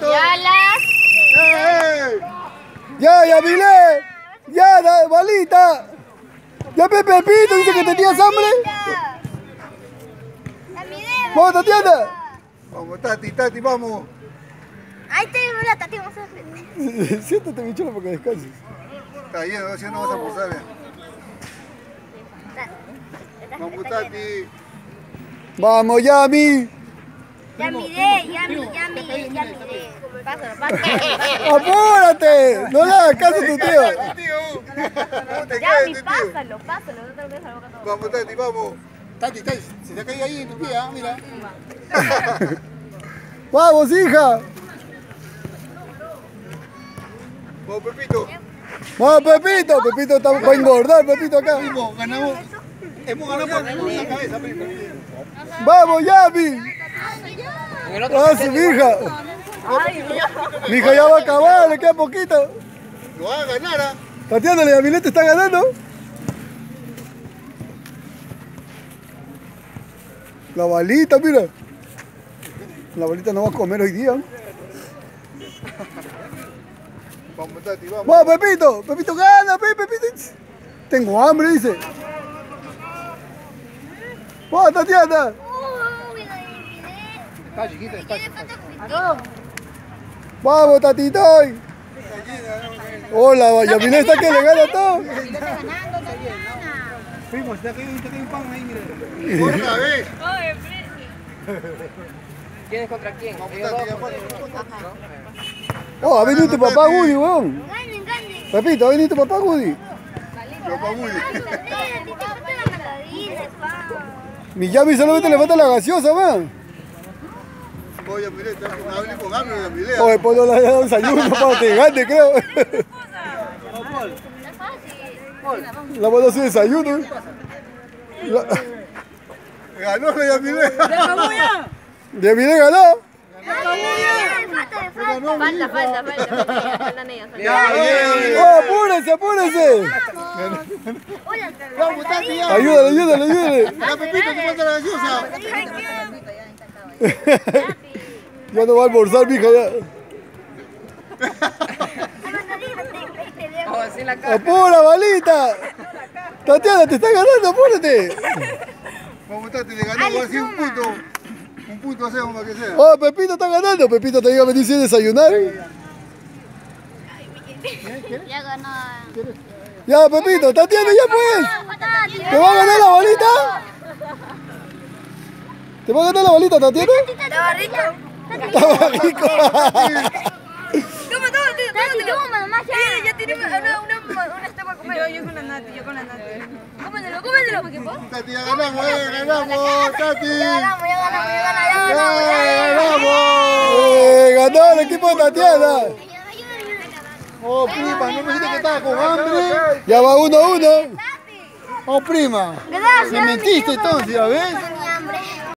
Ya las. Ya, ya, Milé. Ya, da, balita. Ya, Pepe Pepito, dice que tenías hambre. A mi dedo. Vamos, Tatiana. Vamos, Tati, Tati, vamos. Ahí te digo la tati, vamos a hacer. Siéntate, mi chulo, para que descanses. Está lleno, así no vas a posar. eh. Vamos, Tati. Vamos, Yami. Ya miré, ya miré, Pásalo, pásalo. Apúrate. No le hagas caso a tu tío. Tío, ¿cómo te Ya, mi, pásalo, pásalo. No te lo dejes a la boca todo. Vamos, Tati, vamos. Tati, Tati, se te ha caído ahí en tu ah, mira. Vamos, hija. Vamos, Pepito. Vamos, Pepito. Pepito está, va a engordar, Pepito acá. Hemos ganado, hemos ganado por una cabeza, Pepito. Vamos, Yami. Ah, su hija. Mi hija ya va a acabar, le queda poquito. Lo va a ganar, ¿ah? Tatiana, la Yamilete está ganando. La balita, mira. La balita no va a comer hoy día. Vamos, Tati, vamos. Vamos, Pepito. Pepito gana, Pe- Pepito. Tengo hambre, dice. Vamos, Tatiana. Miré. Está chiquita, está chiquita. Vamos, Tatitoy. Hola, Yamilé está que le gana todo. Primo, ha caído un pan ahí. Otra vez. ¿Quién es contra quién? Ya Oh, ha venido tu papá Woody, weón. Pepito, ha venido tu papá Woody. Lo pa' Willy. Mi Yami solamente le falta la gaseosa, man. Con hambre, ya miré. Oye, pues no le ha dado desayuno para que gane, creo. La mano su desayuno. La- Ganó la. Yamilé ganó. Falta, falta, falta. Oh, apúrense, apúrense. Ayúdale, ayúdale, ayúdale. Ya, Pepito, te falta la gaseosa. Ya no va a almorzar, mija, ya. ¡Apura, balita! Tatiana, te está ganando, apúrate. Vamos, Tati, le sí un punto. Un punto hacemos para que sea. Oh, Pepito está ganando. Pepito te iba a venir sin desayunar. Ya ganó. Ya, Pepito, Tatiana, ya pues. ¿Te va a ganar la balita? ¿Te a ganar la balita, Tatiana? Estaba rico. Estaba rico. Ya, ya tenemos una, comer. Yo, yo con la nati, yo con la nati. Cómetelo, cómetelo. Tati, ya ganamos, ya ganamos, Tati. Ya ganamos, ya ganamos, ya ganamos, ya Ya ganamos. ganamos. Eh, ganó el equipo de Tatiana. Oh, prima, no me dijiste que estaba con hambre. Ya va uno a uno. Oh, prima. Gracias. Me mentiste entonces, ¿ya ves?